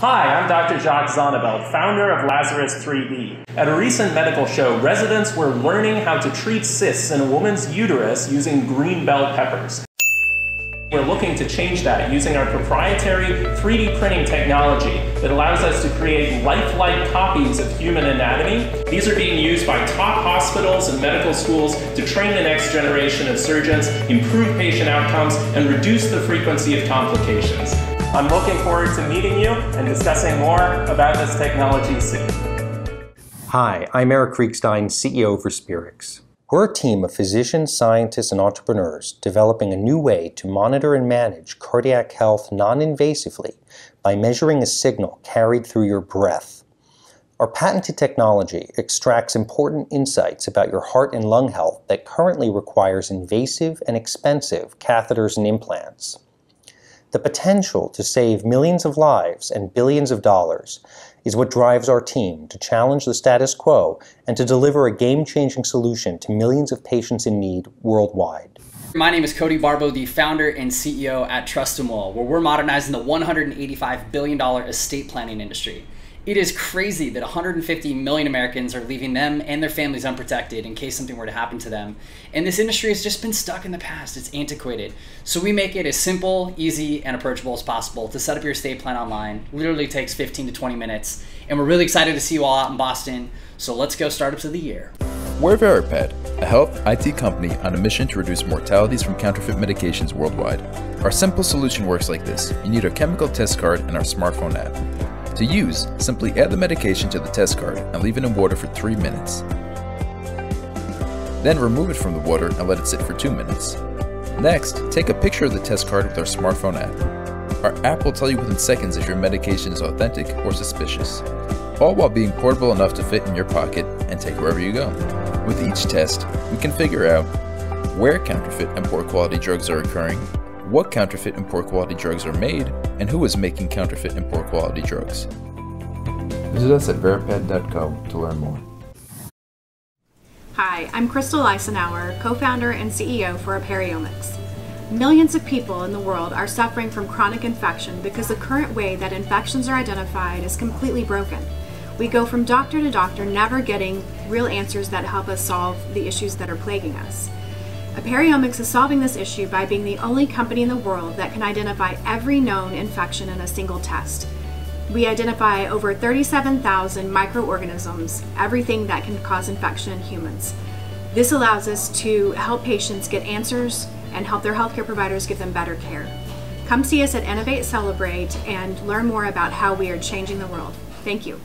Hi, I'm Dr. Jacques Zaneveld, founder of Lazarus 3D. At a recent medical show, residents were learning how to treat cysts in a woman's uterus using green bell peppers. We're looking to change that using our proprietary 3D printing technology that allows us to create lifelike copies of human anatomy. These are being used by top hospitals and medical schools to train the next generation of surgeons, improve patient outcomes, and reduce the frequency of complications. I'm looking forward to meeting you and discussing more about this technology soon. Hi, I'm Eric Kriegstein, CEO of Respirix. We're a team of physicians, scientists, and entrepreneurs developing a new way to monitor and manage cardiac health non-invasively by measuring a signal carried through your breath. Our patented technology extracts important insights about your heart and lung health that currently requires invasive and expensive catheters and implants. The potential to save millions of lives and billions of dollars is what drives our team to challenge the status quo and to deliver a game changing solution to millions of patients in need worldwide. My name is Cody Barbo, the founder and CEO at Trust where we're modernizing the $185 billion estate planning industry. It is crazy that 150 million Americans are leaving them and their families unprotected in case something were to happen to them. And this industry has just been stuck in the past. It's antiquated. So we make it as simple, easy, and approachable as possible to set up your estate plan online. Literally takes 15 to 20 minutes. And we're really excited to see you all out in Boston. So let's go startups of the year. We're Veripad, a health IT company on a mission to reduce mortalities from counterfeit medications worldwide. Our simple solution works like this. You need a chemical test card and our smartphone app. To use, simply add the medication to the test card and leave it in water for 3 minutes. Then remove it from the water and let it sit for 2 minutes. Next, take a picture of the test card with our smartphone app. Our app will tell you within seconds if your medication is authentic or suspicious, all while being portable enough to fit in your pocket and take wherever you go. With each test, we can figure out where counterfeit and poor quality drugs are occurring what counterfeit and poor quality drugs are made, and who is making counterfeit and poor quality drugs. Visit us at veripad.co to learn more. Hi, I'm Crystal Icenhour, co-founder and CEO for Aperiomics. Millions of people in the world are suffering from chronic infection because the current way that infections are identified is completely broken. We go from doctor to doctor, never getting real answers that help us solve the issues that are plaguing us. Aperiomics is solving this issue by being the only company in the world that can identify every known infection in a single test. We identify over 37,000 microorganisms, everything that can cause infection in humans. This allows us to help patients get answers and help their healthcare providers give them better care. Come see us at Innovate Celebrate and learn more about how we are changing the world. Thank you.